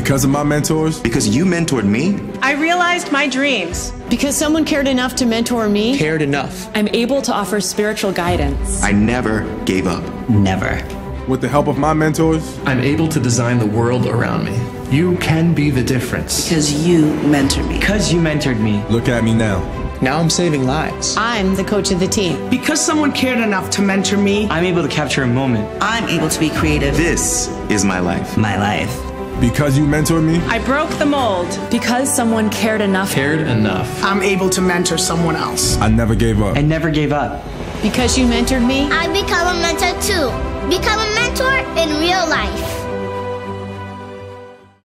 Because of my mentors? Because you mentored me? I realized my dreams. Because someone cared enough to mentor me? Cared enough. I'm able to offer spiritual guidance. I never gave up. Never. With the help of my mentors? I'm able to design the world around me. You can be the difference. Because you mentored me. Because you mentored me. Look at me now. Now I'm saving lives. I'm the coach of the team. Because someone cared enough to mentor me, I'm able to capture a moment. I'm able to be creative. This is my life. My life. Because you mentored me? I broke the mold. Because someone cared enough. Cared enough. I'm able to mentor someone else. I never gave up. I never gave up. Because you mentored me? I become a mentor too. Become a mentor in real life.